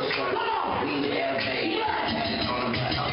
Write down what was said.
Come on. We have a.